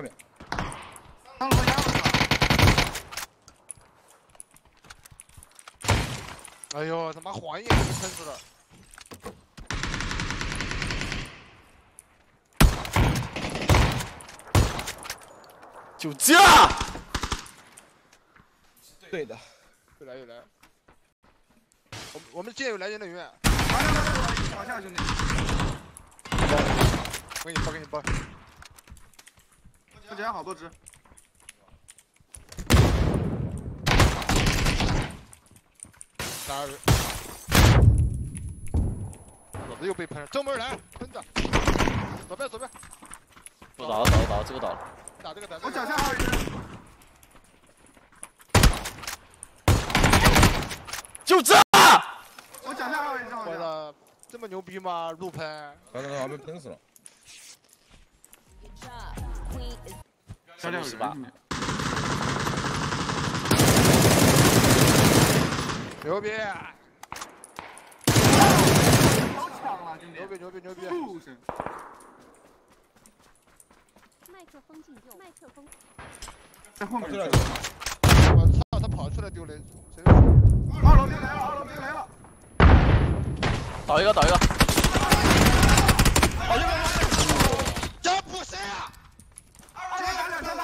外面。上楼压了。哎呦，他妈晃一个城市了。就这。对的。又来又来。我我们今天又来人的，远。来来来来，跑下兄弟。我给你包，给你包。这捡好多只。哪儿？老子又被喷了，正门来，喷子。左边左边。不倒了倒了倒了，这个倒了。打这个打。我脚下还有一只。就这。我脚下还有一只。我操，这么牛逼吗？路喷。刚才被喷死了。三六十八。牛逼！好抢了，牛逼牛逼牛逼！麦克风进入，麦克风。在后面。我操，他跑出来丢雷！谁？二楼兵来了，二楼兵来了。倒一个，倒一个不谁啊？先打两枪打。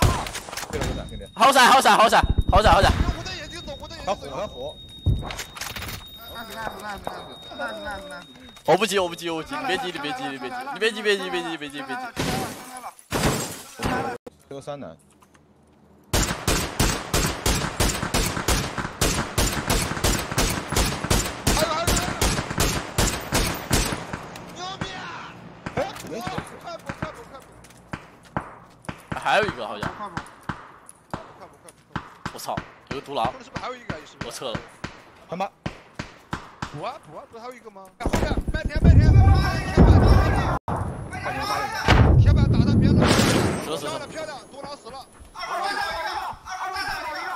好闪好闪好闪好闪好闪。我不急我不急我不急，你别急你别急你别急你别急别急别急别急别急。这个三男。没死，快补快补快补！还有一个好像。我操，有个独狼。是不是还有一个？我撤了。他妈！补啊补啊，不是还有一个吗？后面麦田麦田，铁板打的别了，漂亮漂亮，独狼死了。二楼一个，二楼一个。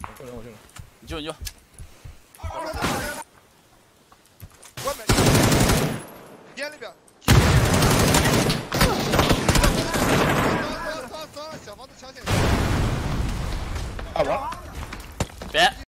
我救人我救人，你救你救。二楼一个。外面，烟里边。差不